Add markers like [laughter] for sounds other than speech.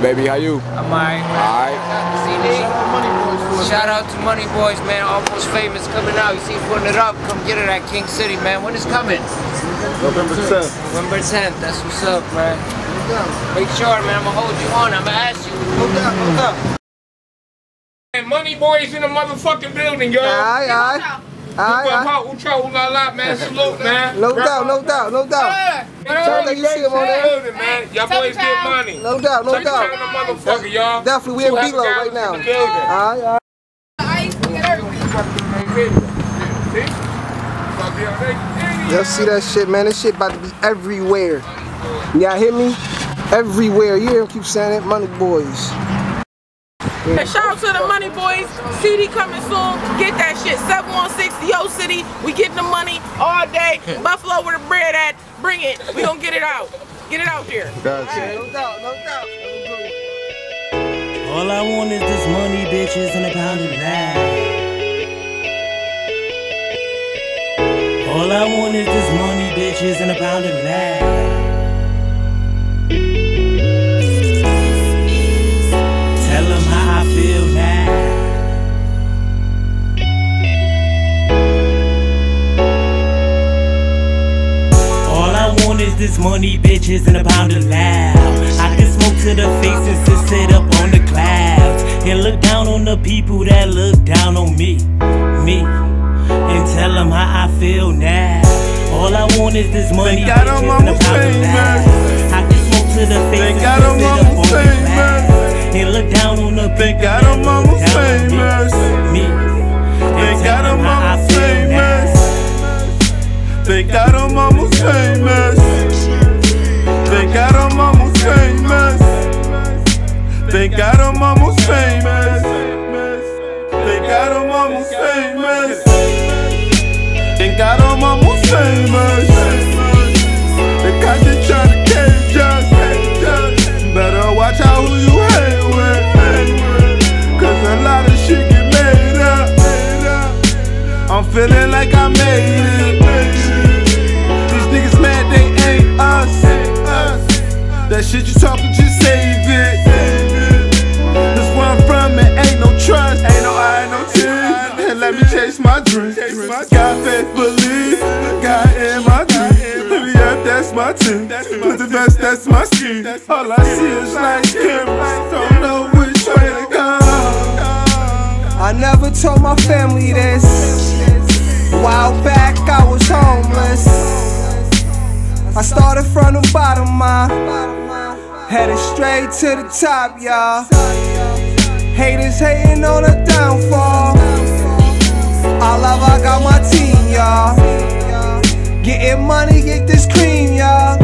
baby? How you? I'm alright. Alright. CD? Shout out to Money Boys, man. Almost famous coming out. You see, putting it up. Come get it at King City, man. When is coming? November 10th. November 10th. That's what's up, man. Make sure, man. I'm gonna hold you on. I'm gonna ask you. Hold up, hold up. And Money Boys in the motherfucking building, yo. Aye, aye. Aye, aye. Ucha, ula la, man. Salute, man. [laughs] No doubt, no doubt, no doubt. Tell them you see him on there. Building, man. Y'all boys get money. No doubt, no doubt. the motherfucker, y'all. Definitely, we in Two B-Lo right now. in the building. Aye, aye. Y'all see that shit, man? This shit about to be everywhere. Y'all hear me? Everywhere. You hear him keep saying it? Money boys. And shout out to the Money Boys. CD coming soon. Get that shit. 716 Yo City. We getting the money all day. [laughs] Buffalo where the bread at. Bring it. We gonna get it out. Get it out there. Yeah, no doubt, no doubt. All I want is this money, bitches, and a pound of that. All I want is this money, bitches, and a pound of life. This money, bitches, and a pound of loud. I can smoke to the face and sit, sit up on the clouds. And look down on the people that look down on me. Me. And tell them how I feel now. All I want is this money, bitches, and a pound of loud. I can smoke to the face and got sit, up on the clouds. And look down on the people that look down on me. Me. They And tell 'em them how I feel now. famous. They got them almost famous. Famous. They got them almost famous. They got them almost famous. Let me chase my dream. Got faith, believe. God in my dream. Let me up, that's my team. Put the best, that's my scheme. All I see is like cameras. Don't know which way to go. I never told my family this. A while back, I was homeless. I started from the bottom, I headed straight to the top, y'all. Haters hating on the downfall. Love, I got my team, y'all. Getting money, get this cream, y'all.